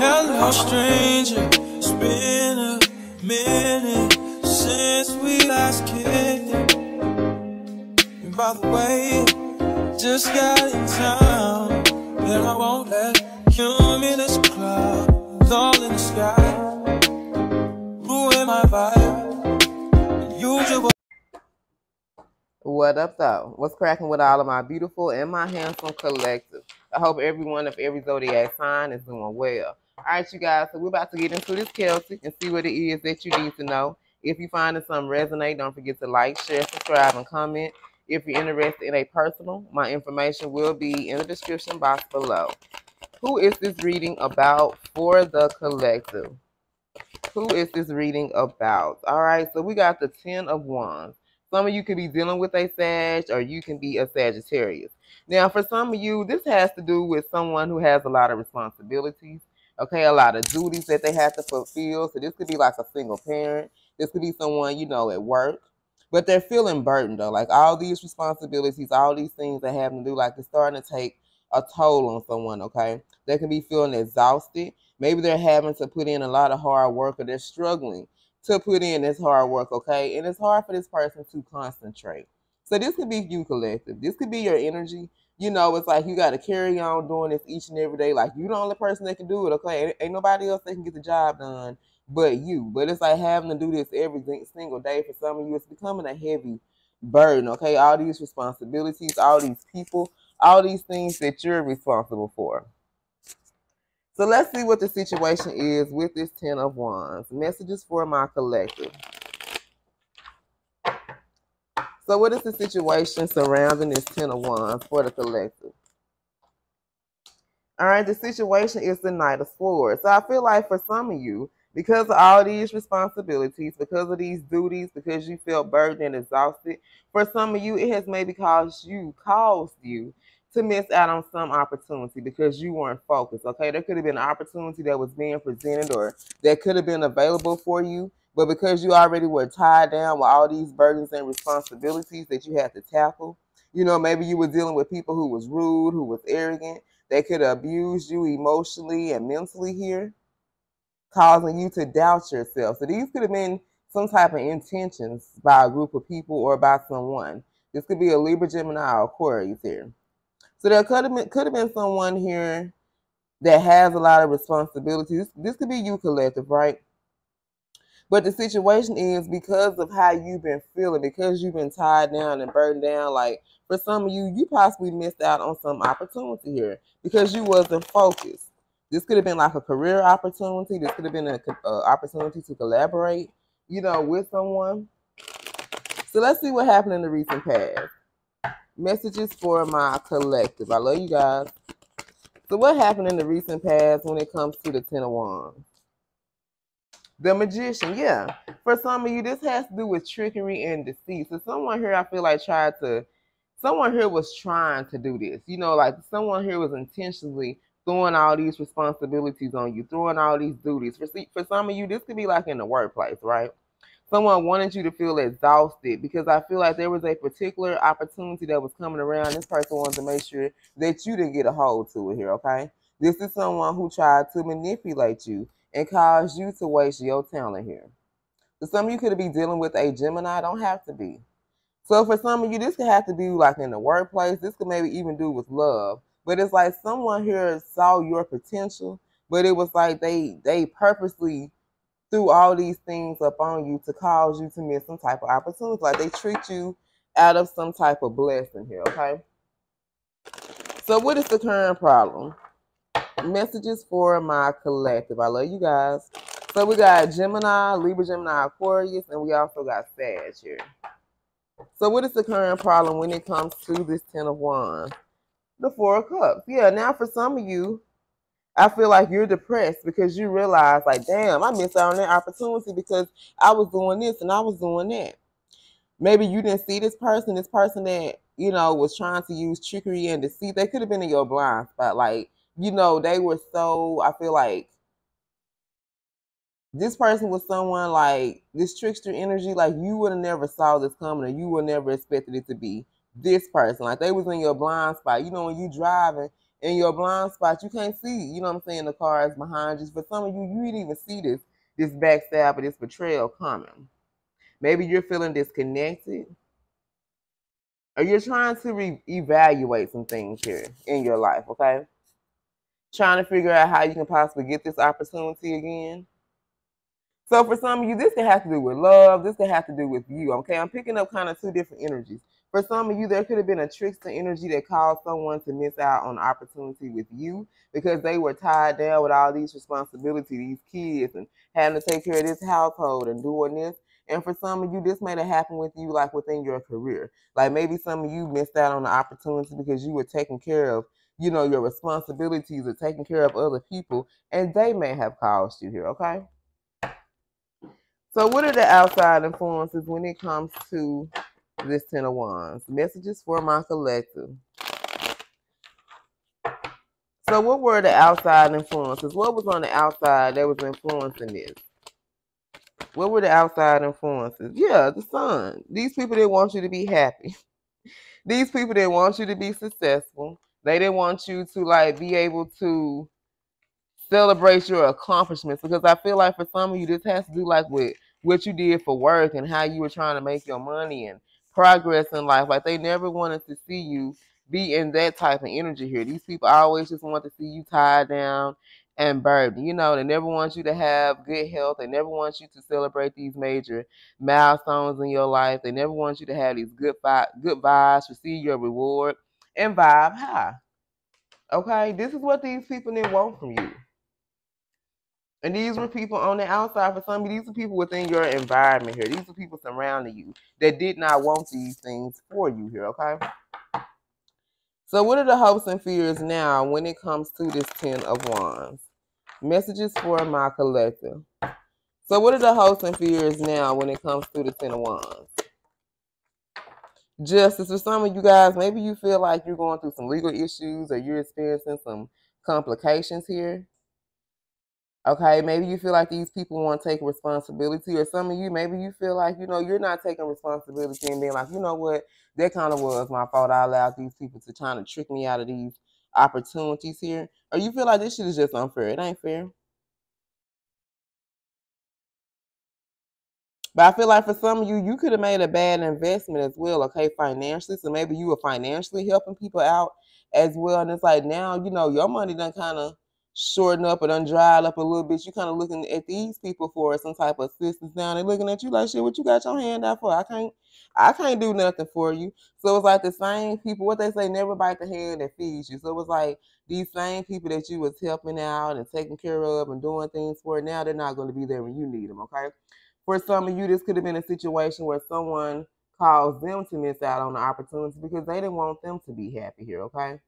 Hello, stranger. It's been a minute since we last kicked it. And by the way, just got in town, and I won't let cumulus clouds all in the sky ruin my vibe. What up, though? What's cracking with all of my beautiful and my handsome collective? I hope everyone of every zodiac sign is doing well. All right, you guys, so we're about to get into this Celtic and see what it is that you need to know. If you find that something resonate, don't forget to like, share, subscribe, and comment. If you're interested in a personal, my information will be in the description box below. Who is this reading about for the collective? Who is this reading about? All right, so we got the Ten of Wands. Some of you could be dealing with a Sag or you can be a Sagittarius. Now, for some of you, this has to do with someone who has a lot of responsibilities, okay, a lot of duties that they have to fulfill. So this could be like a single parent. This could be someone, you know, at work. But they're feeling burdened though. Like all these responsibilities, all these things they have to do, like it's starting to take a toll on someone, okay? They can be feeling exhausted. Maybe they're having to put in a lot of hard work or they're struggling to put in this hard work, okay? And it's hard for this person to concentrate. So this could be you collective. This could be your energy. You know, it's like you got to carry on doing this each and every day. Like you're the only person that can do it, okay? Ain't nobody else that can get the job done but you. But it's like having to do this every single day for some of you. It's becoming a heavy burden, okay? All these responsibilities, all these people, all these things that you're responsible for. So let's see what the situation is with this Ten of Wands. Messages for my collective. So what is the situation surrounding this Ten of Wands for the collective? All right, the situation is the Knight of Swords. So I feel like for some of you, because of all these responsibilities, because of these duties, because you feel burdened and exhausted, for some of you, it has maybe caused you, caused you to miss out on some opportunity because you weren't focused. Okay, there could have been an opportunity that was being presented or that could have been available for you, but because you already were tied down with all these burdens and responsibilities that you had to tackle, you know, maybe you were dealing with people who was rude, who was arrogant, they could have abused you emotionally and mentally here, causing you to doubt yourself. So these could have been some type of intentions by a group of people or by someone. This could be a Libra, Gemini, or Aquarius here. So there could have been could have been someone here that has a lot of responsibilities. This could be you collective, right? But the situation is because of how you've been feeling, because you've been tied down and burdened down, like for some of you, you possibly missed out on some opportunity here because you wasn't focused. This could have been like a career opportunity. This could have been an opportunity to collaborate, you know, with someone. So let's see what happened in the recent past messages for my collective. I love you guys. So what happened in the recent past when it comes to the Ten of Wands? The Magician, yeah. For some of you, this has to do with trickery and deceit. So someone here, I feel like tried to, someone here was trying to do this. You know, like someone here was intentionally throwing all these responsibilities on you, throwing all these duties. For, for some of you, this could be like in the workplace, right? Someone wanted you to feel exhausted because I feel like there was a particular opportunity that was coming around. This person wanted to make sure that you didn't get a hold to it here, okay? This is someone who tried to manipulate you and cause you to waste your talent here. So some of you could be dealing with a Gemini, don't have to be. So for some of you, this could have to be like in the workplace. This could maybe even do with love. But it's like someone here saw your potential, but it was like they they purposely threw all these things up on you to cause you to miss some type of opportunity. Like they treat you out of some type of blessing here, okay? So what is the current problem? Messages for my collective. I love you guys. So we got Gemini, Libra, Gemini, Aquarius, and we also got Sag here. So what is the current problem when it comes to this Ten of Wands? The Four of Cups. Yeah, now for some of you, I feel like you're depressed because you realize, like, damn, I missed out on that opportunity because I was doing this and I was doing that. Maybe you didn't see this person, this person that, you know, was trying to use trickery and deceit. They could have been in your blind spot. Like, you know, they were so, I feel like this person was someone like this trickster energy, like you would have never saw this coming or you would never expected it to be this person. Like they was in your blind spot. You know, when you driving in your blind spot, you can't see, you know what I'm saying, the cars behind you. For some of you, you didn't even see this, this backstab or this betrayal coming. Maybe you're feeling disconnected. Or you're trying to re- evaluate some things here in your life, okay? Trying to figure out how you can possibly get this opportunity again. So for some of you, this can have to do with love. This can have to do with you. Okay, I'm picking up kind of two different energies. For some of you, there could have been a trickster energy that caused someone to miss out on opportunity with you because they were tied down with all these responsibilities, these kids, and having to take care of this household and doing this. And for some of you, this may have happened with you like within your career. Like maybe some of you missed out on the opportunity because you were taking care of, you know, your responsibilities of taking care of other people, and they may have caused you here, okay? So, what are the outside influences when it comes to this Ten of Wands? Messages for my collective. So, what were the outside influences? What was on the outside that was influencing this? What were the outside influences? Yeah, the sun. These people didn't want you to be happy. These people didn't want you to be successful. They didn't want you to like be able to celebrate your accomplishments because I feel like for some of you this has to do like with what you did for work and how you were trying to make your money and progress in life. Like they never wanted to see you be in that type of energy here. These people always just want to see you tied down and burdened. You know, they never want you to have good health. They never want you to celebrate these major milestones in your life. They never want you to have these good vi- good vibes, receive your reward, and vibe high. Okay, this is what these people didn't want from you. And these were people on the outside. For some of these are people within your environment here. These are people surrounding you that did not want these things for you here, okay? So, what are the hopes and fears now when it comes to this Ten of Wands? Messages for my collective. So, what are the hopes and fears now when it comes to the Ten of Wands? Justice for some of you guys, maybe you feel like you're going through some legal issues or you're experiencing some complications here. Okay, maybe you feel like these people want to take responsibility, or some of you, maybe you feel like, you know, you're not taking responsibility and being like, you know what, that kind of was my fault. I allowed these people to try to trick me out of these opportunities here. Or you feel like this shit is just unfair. It ain't fair. But I feel like for some of you, you could have made a bad investment as well, okay, financially. So maybe you were financially helping people out as well. And it's like now, you know, your money done kind of shorten up or done dried up a little bit, you kind of looking at these people for some type of assistance now. They're looking at you like, shit, what you got your hand out for? I can't, I can't do nothing for you. So it's like the same people, what they say, never bite the hand that feeds you. So it was like these same people that you was helping out and taking care of and doing things for, now they're not going to be there when you need them, okay? For some of you, this could have been a situation where someone caused them to miss out on the opportunity because they didn't want them to be happy here, okay?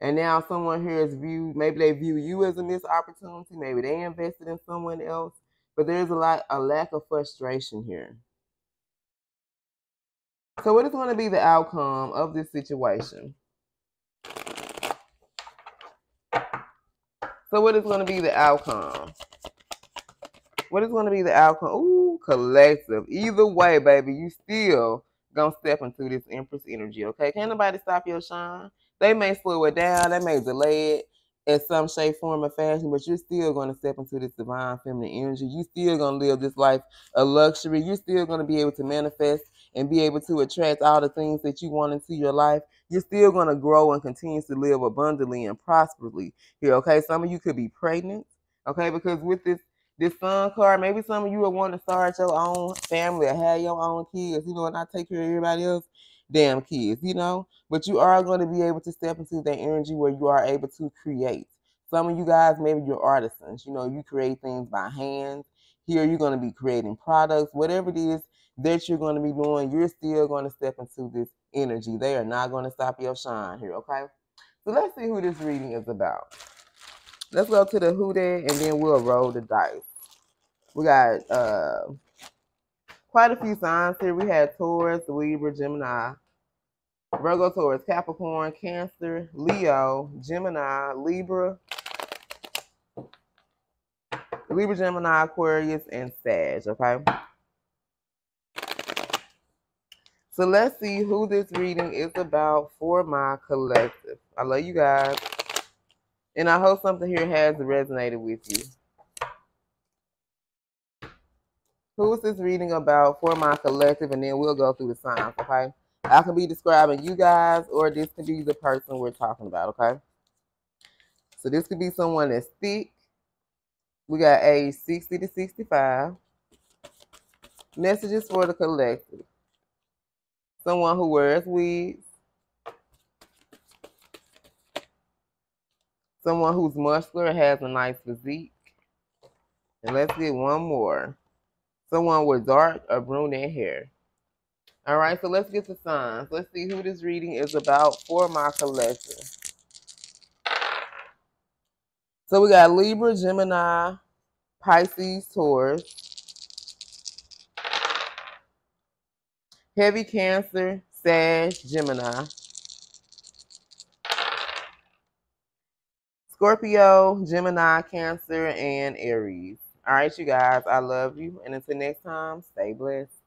And now someone here is viewed, maybe they view you as a missed opportunity, maybe they invested in someone else, but there's a lot a lack of frustration here. So what is going to be the outcome of this situation? So what is going to be the outcome? What is going to be the outcome? Ooh, collective. Either way, baby, you still gonna step into this Empress energy, okay? Can't nobody stop your shine. They may slow it down, they may delay it in some shape, form, or fashion, but you're still going to step into this divine feminine energy. You're still going to live this life a luxury. You're still going to be able to manifest and be able to attract all the things that you want into your life. You're still going to grow and continue to live abundantly and prosperously here, okay? Some of you could be pregnant, okay? Because with this this sun card, maybe some of you are want to start your own family or have your own kids, you know, and not take care of everybody else damn kids, you know. But you are going to be able to step into that energy where you are able to create. Some of you guys, maybe you're artisans, you know, you create things by hand. Here, you're going to be creating products, whatever it is that you're going to be doing, you're still going to step into this energy. They are not going to stop your shine here, okay? So let's see who this reading is about. Let's go to the who there, and then we'll roll the dice. We got uh quite a few signs here. We had Taurus, Libra, Gemini, Virgo, Taurus, Capricorn, Cancer, Leo, Gemini, Libra, Libra, Gemini, Aquarius, and Sag, okay? So let's see who this reading is about for my collective. I love you guys. And I hope something here has resonated with you. Who is this reading about for my collective? And then we'll go through the signs, okay? I can be describing you guys, or this could be the person we're talking about, okay? So this could be someone that's thick. We got age 60 to 65. Messages for the collective. Someone who wears wigs. Someone who's muscular has a nice physique. And let's get one more. Someone with dark or brunette hair. All right, so let's get the signs. Let's see who this reading is about for my collection. So we got Libra, Gemini, Pisces, Taurus, Heavy Cancer, Sag, Gemini. Scorpio, Gemini, Cancer, and Aries. All right, you guys, I love you. And until next time, stay blessed.